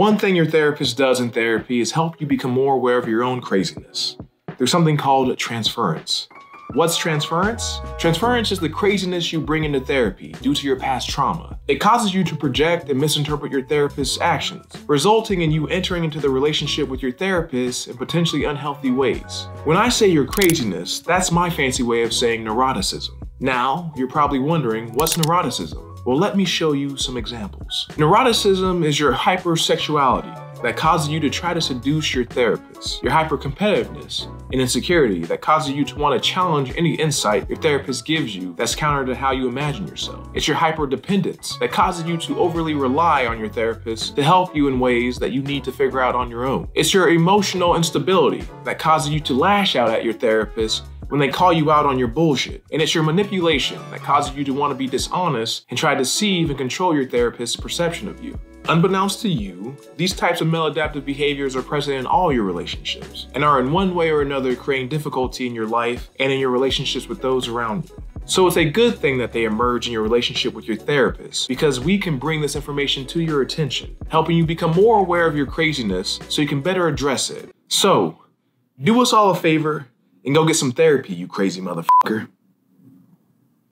One thing your therapist does in therapy is help you become more aware of your own craziness. There's something called transference. What's transference? Transference is the craziness you bring into therapy due to your past trauma. It causes you to project and misinterpret your therapist's actions, resulting in you entering into the relationship with your therapist in potentially unhealthy ways. When I say your craziness, that's my fancy way of saying neuroticism. Now, you're probably wondering, what's neuroticism? Well, let me show you some examples. Neuroticism is your hypersexuality that causes you to try to seduce your therapist, your hypercompetitiveness and insecurity that causes you to want to challenge any insight your therapist gives you that's counter to how you imagine yourself. It's your hyperdependence that causes you to overly rely on your therapist to help you in ways that you need to figure out on your own. It's your emotional instability that causes you to lash out at your therapist when they call you out on your bullshit. And it's your manipulation that causes you to want to be dishonest and try to deceive and control your therapist's perception of you. Unbeknownst to you, these types of maladaptive behaviors are present in all your relationships and are in one way or another creating difficulty in your life and in your relationships with those around you. So it's a good thing that they emerge in your relationship with your therapist because we can bring this information to your attention, helping you become more aware of your craziness so you can better address it. So, do us all a favor and go get some therapy, you crazy motherfucker.